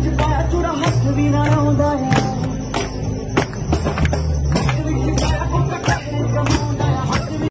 ਵਿੱਚ ਪੈਰ ਚੁਰਾ ਹੱਥ ਵੀ ਨਾ ਆਉਂਦਾ ਏ